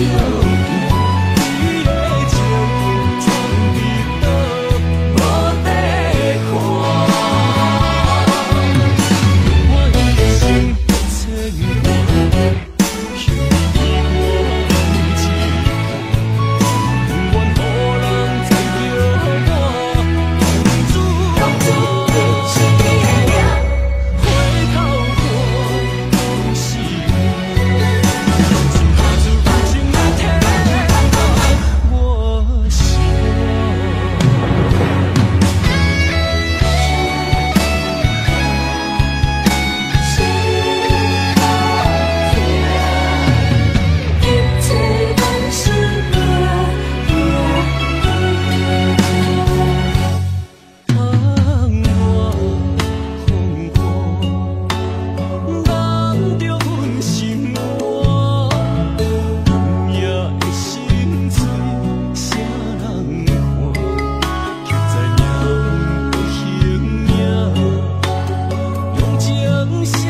you. 心。